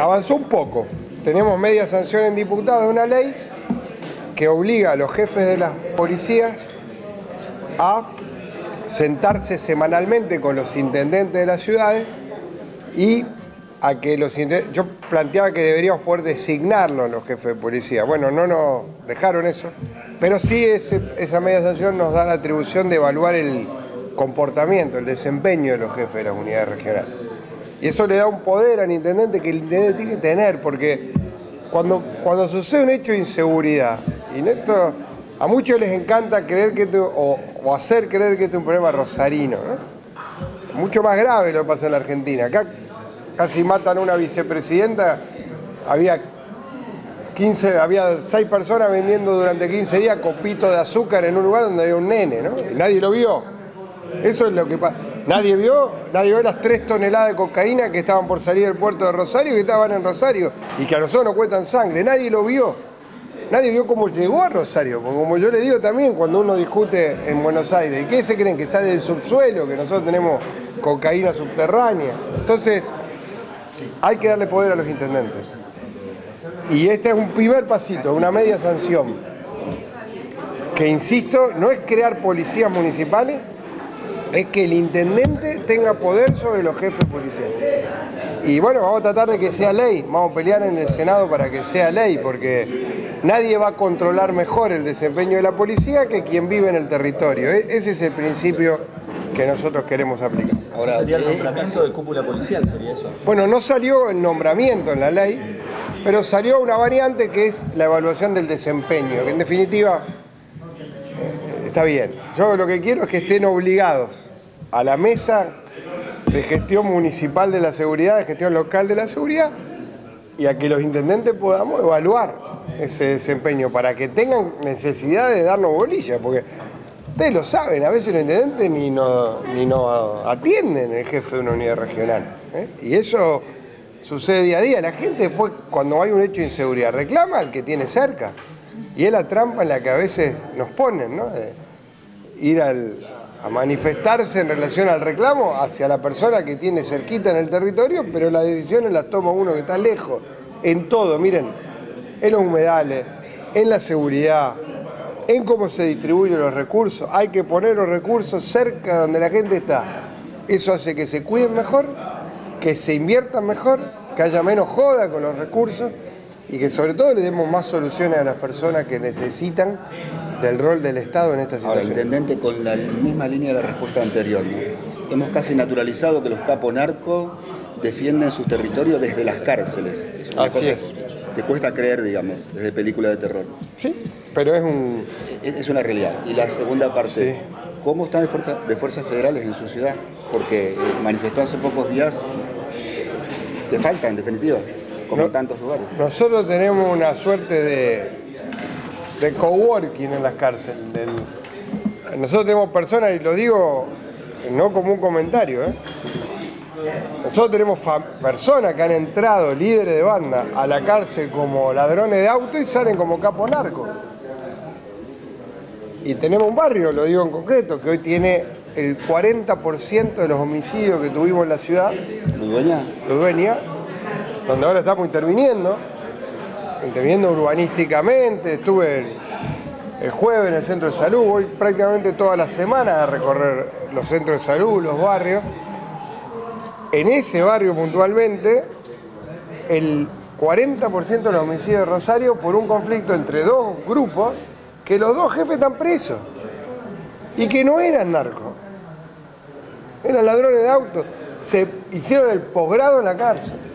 avanzó un poco. Tenemos media sanción en diputado de una ley que obliga a los jefes de las policías a sentarse semanalmente con los intendentes de las ciudades y a que los yo planteaba que deberíamos poder designarlos los jefes de policía. Bueno, no nos dejaron eso, pero sí esa media sanción nos da la atribución de evaluar el comportamiento, el desempeño de los jefes de las unidades regionales. Y eso le da un poder al intendente que el intendente tiene que tener, porque cuando, cuando sucede un hecho de inseguridad, y esto a muchos les encanta creer que o, hacer creer que este es un problema rosarino, mucho más grave lo que pasa en la Argentina. Acá casi matan a una vicepresidenta, había 15, había seis personas vendiendo durante 15 días copitos de azúcar en un lugar donde había un nene, ¿no? Y nadie lo vio. Eso es lo que pasa. Nadie vio, nadie vio las tres toneladas de cocaína que estaban por salir del puerto de Rosario y que estaban en Rosario y que a nosotros nos cuentan sangre. Nadie lo vio. Nadie vio cómo llegó a Rosario. como yo le digo también cuando uno discute en Buenos Aires, ¿qué se creen? Que sale del subsuelo, que nosotros tenemos cocaína subterránea. Entonces, hay que darle poder a los intendentes. Y este es un primer pasito, una media sanción, que insisto, no es crear policías municipales, es que el intendente tenga poder sobre los jefes policiales. Y bueno, vamos a tratar de que sea ley, vamos a pelear en el Senado para que sea ley, porque nadie va a controlar mejor el desempeño de la policía que quien vive en el territorio. E-, ese es el principio que nosotros queremos aplicar. Ahora, ¿sería el nombramiento de cúpula policial? ¿Sería eso? Bueno, no salió el nombramiento en la ley, pero salió una variante que es la evaluación del desempeño, que en definitiva está bien. Yo lo que quiero es que estén obligados a la mesa de gestión municipal de la seguridad, de gestión local de la seguridad, y a que los intendentes podamos evaluar ese desempeño para que tengan necesidad de darnos bolilla, porque Ustedes lo saben, a veces los intendentes ni no, ni no atienden el jefe de una unidad regional. ¿eh? Y eso sucede día a día. La gente después, cuando hay un hecho de inseguridad, reclama al que tiene cerca. Y es la trampa en la que a veces nos ponen, ¿no? Ir a manifestarse en relación al reclamo hacia la persona que tiene cerquita en el territorio, pero las decisiones las toma uno que está lejos, en todo, miren, en los humedales, en la seguridad, en cómo se distribuyen los recursos. Hay que poner los recursos cerca donde la gente está. Eso hace que se cuiden mejor, que se inviertan mejor, que haya menos joda con los recursos y que sobre todo le demos más soluciones a las personas que necesitan del rol del Estado en esta situación. Ahora, intendente, con la misma línea de la respuesta anterior, hemos casi naturalizado que los capos narcos defienden su territorio desde las cárceles. Así es. Que cuesta creer, digamos, desde película de terror. Sí, pero es un... Es una realidad. Y la segunda parte, ¿cómo están de, fuerzas federales en su ciudad? Porque eh, manifestó hace pocos días que falta, en definitiva, como en tantos lugares. Nosotros tenemos una suerte de, de coworking en las cárceles. nosotros tenemos personas, y lo digo no como un comentario, ¿eh? Nosotros tenemos personas que han entrado, líderes de banda, a la cárcel como ladrones de auto y salen como capo narco. Y tenemos un barrio, lo digo en concreto, que hoy tiene el 40% de los homicidios que tuvimos en la ciudad. Ludueña. Ludueña, donde ahora estamos interviniendo, interviniendo urbanísticamente. Estuve el, jueves en el centro de salud, voy prácticamente todas las semanas a recorrer los centros de salud, los barrios. En ese barrio puntualmente, el 40% de los homicidios de Rosario por un conflicto entre dos grupos que los dos jefes están presos y que no eran narcos, eran ladrones de autos, se hicieron el posgrado en la cárcel.